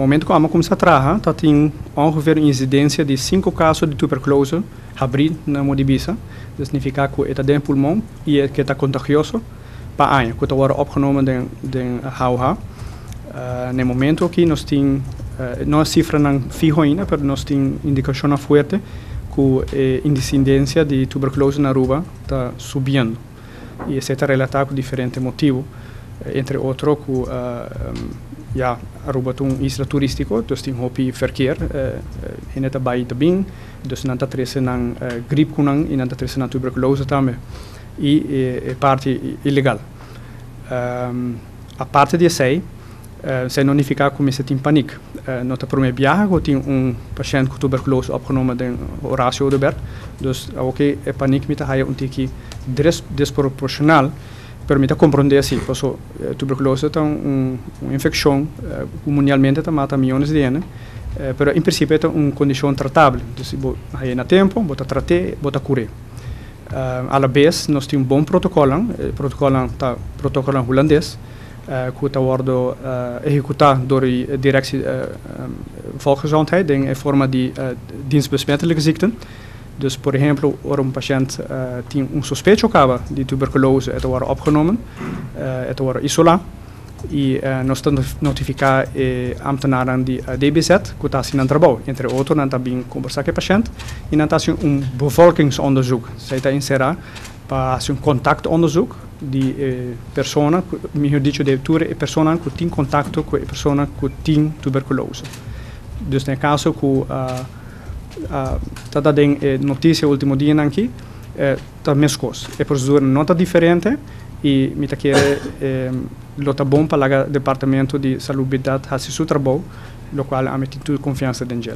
momento que a começa a trabalhar, tá tem uma incidência de 5 casos de tuberculose abrir na Modibisa. Dat significa está dentro do pulmão e é que está contagioso ano, que está agora opgenomen de HUH. Uh, no momento que nós temos, uh, não a cifra não fijo ainda, mas nós temos indicação forte que a incidência de tuberculose na Aruba está subindo. E isso está relatado com diferentes motivos, entre outros que uh, um, ja, Aruba isla turístico, dus ting hopi verkeer eh, eh, in het abai te bing, dus nanta een nang eh, griep kunang, in nanta trese een tuberculose tamen. i e, parte illegaal. Um, ehm, a parte de sei, uh, zij come se ficar com esse timpanic. Uh, nota prome biago ti un paciente com tuberculose opgenomen den Horacio de dus oké, okay, e paniek met de haie un tiki desproporcional. Des permite compreender assim, porque a tuberculose é um, uma infecção uh, mundialmente está mata milhões de anos, uh, mas em princípio é uma condição tratável. Então, você na tempo, você tratar, você curar. Uh, à la vez, nós temos um bom protocolo, o protocolo está protocolo holandês, uh, que está sendo uh, executado por a Directie uh, um, Volksgezondheid em forma de uh, dienstbesmettelijke ziekten. Dus, por exemplo, ora um paciente uh, tinha um suspeito de tuberculose, het wordt opgenomen, uh, het wordt isolado e uh, nós estamos notificar eh, ambtenaren die uh, DBZ está assinando trabalho. Entre outros, nós também conversar com o paciente e nós estamos um bevolkingsonderzoek. Zij está inserar para fazer contactonderzoek de eh, persona, melhor dito, de tour e persona que tem contato com a pessoa que tem tuberculose. Dus no caso que uh, está dando eh, notícia último dia aqui, está eh, mescos. A procedura não está diferente e me está querendo eh, bom para o departamento de saúde fazer seu trabalho, o qual a tem confiança dentro